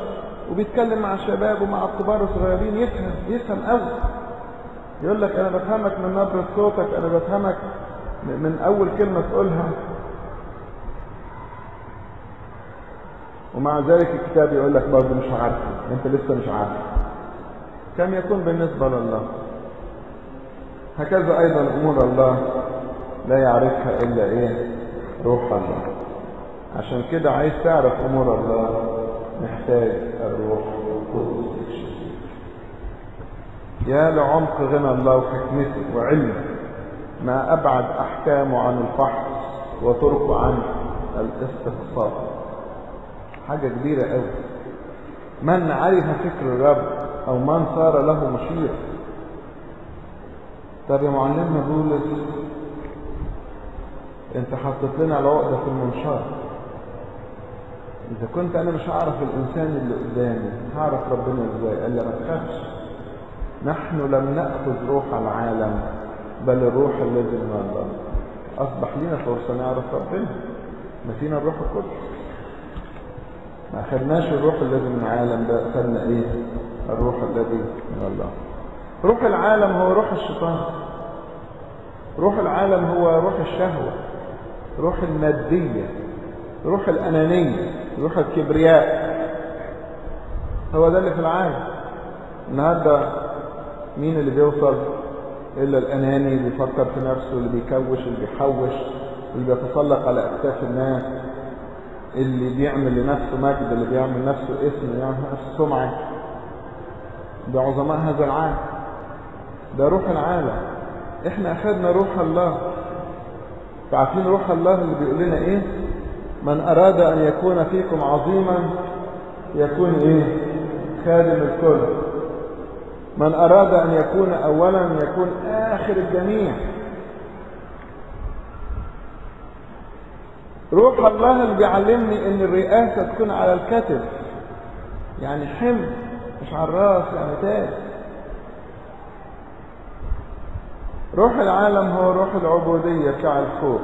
وبيتكلم مع الشباب ومع الكبار الصغيرين يفهم يفهم قوي. يقول لك أنا بفهمك من نبرة صوتك أنا بفهمك من أول كلمة تقولها. ومع ذلك الكتاب يقول لك برضه مش عارف أنت لسه مش عارف. كم يكون بالنسبة لله؟ هكذا أيضا أمور الله لا يعرفها إلا إيه؟ روح الله. عشان كده عايز تعرف أمور الله محتاج الروح القدس يا لعمق غنى الله وحكمته وعلمه ما أبعد أحكامه عن الفحص وطرقه عن الاستقصاء. حاجة كبيرة قوي من عرف فكر الرب أو من صار له مشير طب يا معلمنا بولس انت حطيت لنا العقدة في المنشار. إذا كنت أنا مش هعرف الإنسان اللي قدامي هعرف ربنا إزاي قال لي ما تخافش. نحن لم نأخذ روح العالم بل الروح الذي من الله. أصبح لنا فرصة نعرف ربنا. ما فينا الروح القدس. ما أخذناش الروح الذي من العالم ده أخذنا إيه؟ الروح الذي من الله. روح العالم هو روح الشيطان. روح العالم هو روح الشهوة. روح المادية. روح الأنانية. روح الكبرياء هو ده اللي في العالم النهارده مين اللي بيوصل؟ إلا الأناني اللي بيفكر في نفسه اللي بيكوش اللي بيحوش اللي بيتسلق على أكتاف الناس اللي بيعمل لنفسه مجد اللي بيعمل نفسه اسم اللي بيعمل نفسه سمعة. ده عظماء هذا العالم ده روح العالم. إحنا أخذنا روح الله. عارفين روح الله اللي بيقول لنا إيه؟ من أراد أن يكون فيكم عظيما يكون إيه؟ خادم الكل. من أراد أن يكون اولا يكون آخر الجميع. روح الله اللي بيعلمني إن الرئاسة تكون على الكتف. يعني حمل مش على الرأس يعني تاج روح العالم هو روح العبودية بتاع الخوف